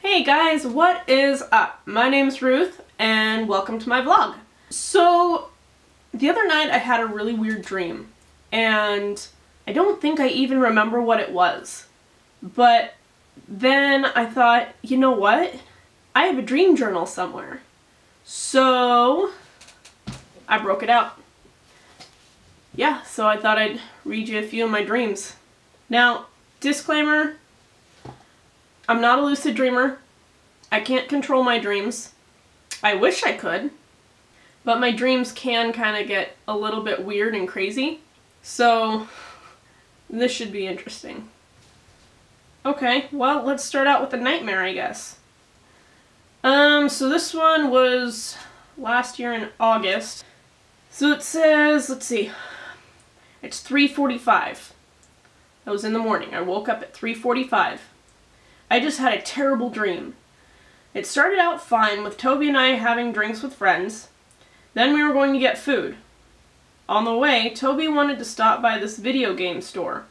Hey guys, what is up? My name's Ruth and welcome to my vlog. So, the other night I had a really weird dream and I don't think I even remember what it was. But then I thought, you know what? I have a dream journal somewhere. So, I broke it out. Yeah, so I thought I'd read you a few of my dreams. Now, disclaimer, I'm not a lucid dreamer. I can't control my dreams. I wish I could, but my dreams can kind of get a little bit weird and crazy. So, this should be interesting. Okay, well, let's start out with a nightmare, I guess. Um, so this one was last year in August. So it says, let's see, it's 3.45. That was in the morning. I woke up at 3.45. I just had a terrible dream. It started out fine with Toby and I having drinks with friends. Then we were going to get food. On the way, Toby wanted to stop by this video game store.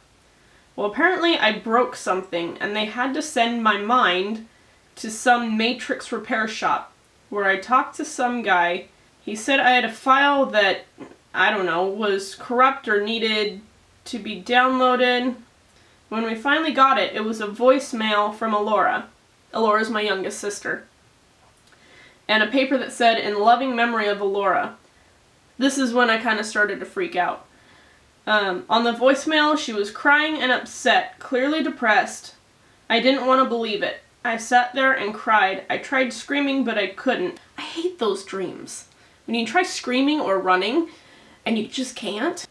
Well, apparently I broke something and they had to send my mind to some Matrix repair shop where I talked to some guy. He said I had a file that, I don't know, was corrupt or needed to be downloaded. When we finally got it, it was a voicemail from Alora. Alora's my youngest sister. And a paper that said, in loving memory of Alora. This is when I kind of started to freak out. Um, on the voicemail, she was crying and upset, clearly depressed. I didn't want to believe it. I sat there and cried. I tried screaming, but I couldn't. I hate those dreams. When you try screaming or running, and you just can't.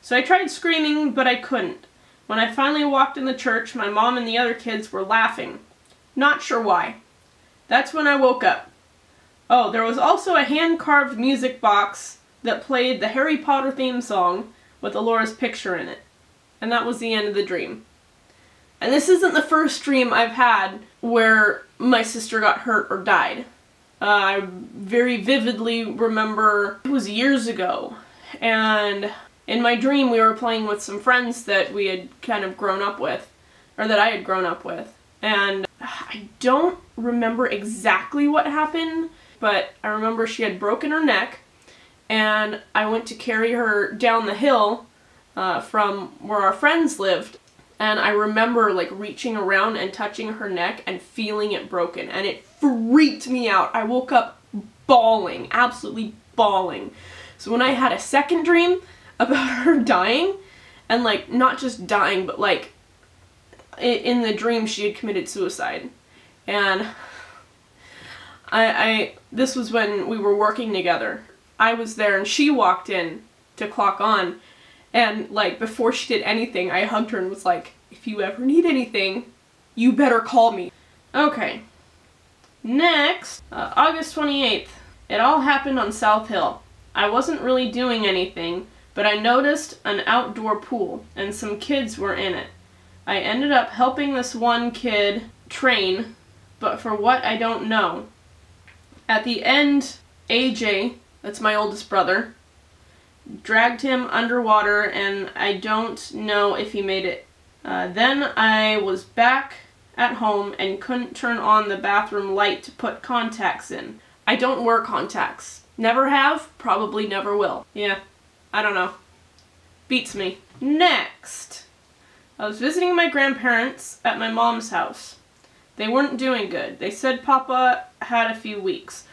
So I tried screaming, but I couldn't. When I finally walked in the church, my mom and the other kids were laughing. Not sure why. That's when I woke up. Oh, there was also a hand-carved music box that played the Harry Potter theme song with Alora's picture in it. And that was the end of the dream. And this isn't the first dream I've had where my sister got hurt or died. Uh, I very vividly remember it was years ago, and in my dream we were playing with some friends that we had kind of grown up with, or that I had grown up with. And I don't remember exactly what happened, but I remember she had broken her neck, and I went to carry her down the hill uh, from where our friends lived, and I remember like reaching around and touching her neck and feeling it broken and it freaked me out. I woke up bawling, absolutely bawling. So when I had a second dream about her dying and like not just dying but like in the dream she had committed suicide and I, I this was when we were working together. I was there and she walked in to clock on and like before she did anything, I hugged her and was like, if you ever need anything, you better call me. Okay. Next, uh, August 28th. It all happened on South Hill. I wasn't really doing anything, but I noticed an outdoor pool and some kids were in it. I ended up helping this one kid train, but for what I don't know. At the end, AJ, that's my oldest brother, dragged him underwater and I don't know if he made it. Uh, then I was back at home and couldn't turn on the bathroom light to put contacts in. I don't wear contacts. Never have, probably never will. Yeah, I don't know. Beats me. Next! I was visiting my grandparents at my mom's house. They weren't doing good. They said Papa had a few weeks.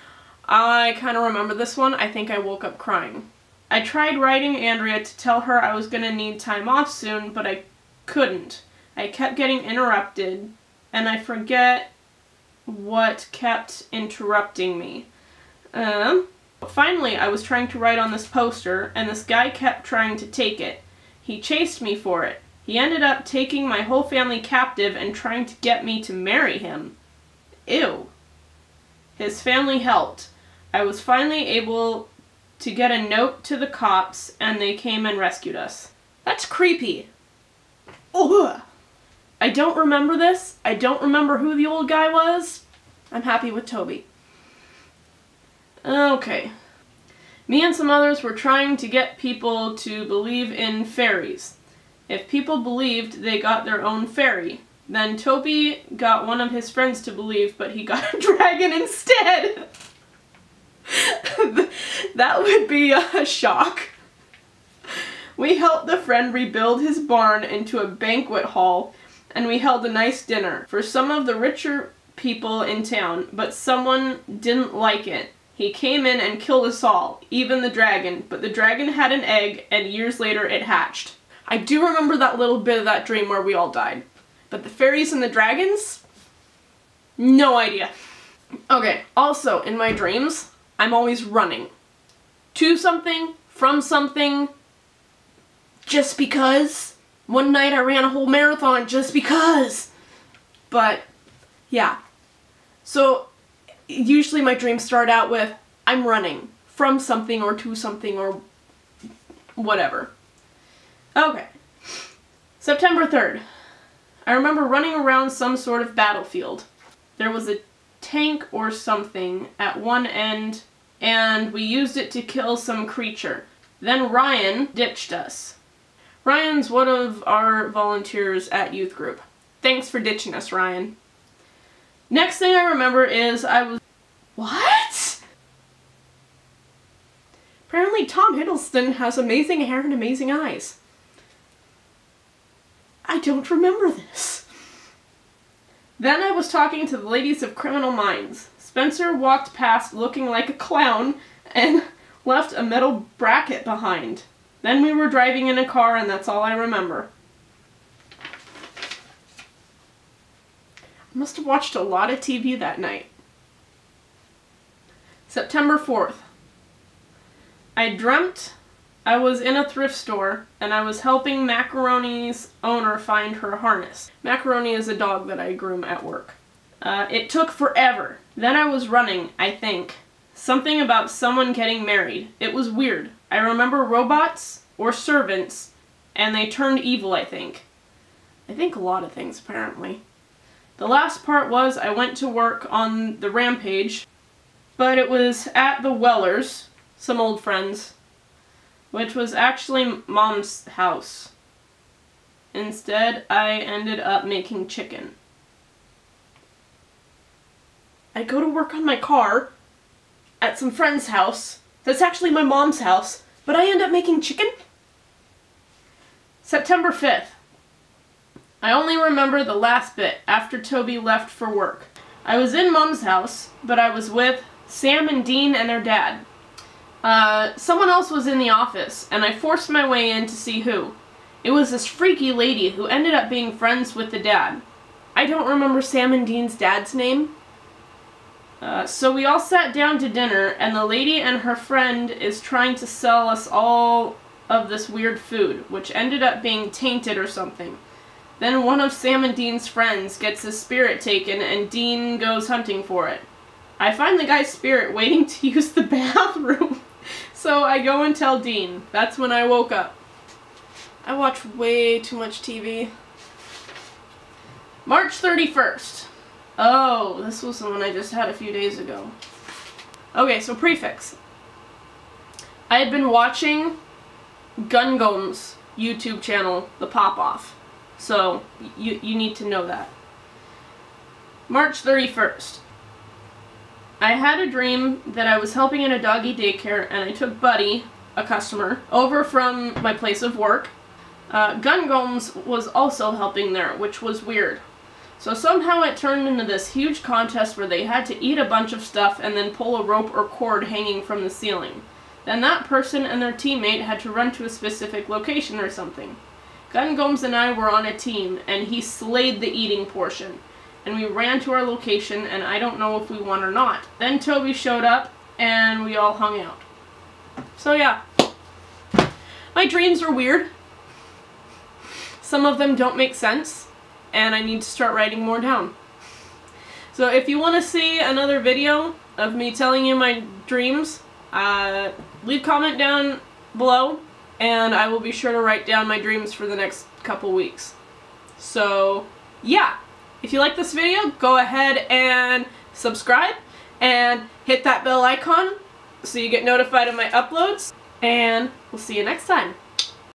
I kind of remember this one. I think I woke up crying. I tried writing Andrea to tell her I was going to need time off soon, but I couldn't. I kept getting interrupted, and I forget what kept interrupting me. Um, finally, I was trying to write on this poster, and this guy kept trying to take it. He chased me for it. He ended up taking my whole family captive and trying to get me to marry him. Ew. His family helped. I was finally able to get a note to the cops and they came and rescued us. That's creepy. Ugh. I don't remember this. I don't remember who the old guy was. I'm happy with Toby. Okay. Me and some others were trying to get people to believe in fairies. If people believed they got their own fairy, Then Toby got one of his friends to believe, but he got a dragon instead. that would be a shock. We helped the friend rebuild his barn into a banquet hall, and we held a nice dinner for some of the richer people in town, but someone didn't like it. He came in and killed us all, even the dragon, but the dragon had an egg, and years later it hatched. I do remember that little bit of that dream where we all died. But the fairies and the dragons? No idea. Okay, also, in my dreams, I'm always running. To something, from something, just because. One night I ran a whole marathon just because. But, yeah. So, usually my dreams start out with, I'm running from something or to something or whatever. Okay. September 3rd. I remember running around some sort of battlefield. There was a tank or something at one end, and we used it to kill some creature. Then Ryan ditched us. Ryan's one of our volunteers at youth group. Thanks for ditching us, Ryan. Next thing I remember is I was... What? Apparently Tom Hiddleston has amazing hair and amazing eyes. I don't remember this. Then I was talking to the ladies of Criminal Minds. Spencer walked past looking like a clown and left a metal bracket behind. Then we were driving in a car and that's all I remember. Must have watched a lot of TV that night. September 4th. I dreamt I was in a thrift store and I was helping Macaroni's owner find her harness. Macaroni is a dog that I groom at work. Uh, it took forever. Then I was running, I think. Something about someone getting married. It was weird. I remember robots or servants and they turned evil, I think. I think a lot of things, apparently. The last part was I went to work on the Rampage, but it was at the Wellers, some old friends, which was actually mom's house. Instead, I ended up making chicken. I go to work on my car at some friend's house. That's actually my mom's house, but I end up making chicken? September 5th. I only remember the last bit after Toby left for work. I was in mom's house, but I was with Sam and Dean and their dad. Uh, someone else was in the office, and I forced my way in to see who. It was this freaky lady who ended up being friends with the dad. I don't remember Sam and Dean's dad's name. Uh, so we all sat down to dinner, and the lady and her friend is trying to sell us all of this weird food, which ended up being tainted or something. Then one of Sam and Dean's friends gets his spirit taken, and Dean goes hunting for it. I find the guy's spirit waiting to use the bathroom. So I go and tell Dean. That's when I woke up. I watch way too much TV. March 31st. Oh, this was the one I just had a few days ago. Okay, so prefix. I had been watching Gun YouTube channel, The Pop Off. So, you, you need to know that. March 31st. I had a dream that I was helping in a doggy daycare and I took Buddy, a customer, over from my place of work. Uh, Gun Gomz was also helping there, which was weird. So somehow it turned into this huge contest where they had to eat a bunch of stuff and then pull a rope or cord hanging from the ceiling. Then that person and their teammate had to run to a specific location or something. Gun Gomz and I were on a team, and he slayed the eating portion and we ran to our location and I don't know if we won or not. Then Toby showed up and we all hung out. So yeah, my dreams are weird. Some of them don't make sense and I need to start writing more down. So if you want to see another video of me telling you my dreams, uh, leave comment down below and I will be sure to write down my dreams for the next couple weeks. So yeah. If you like this video, go ahead and subscribe and hit that bell icon so you get notified of my uploads. And we'll see you next time.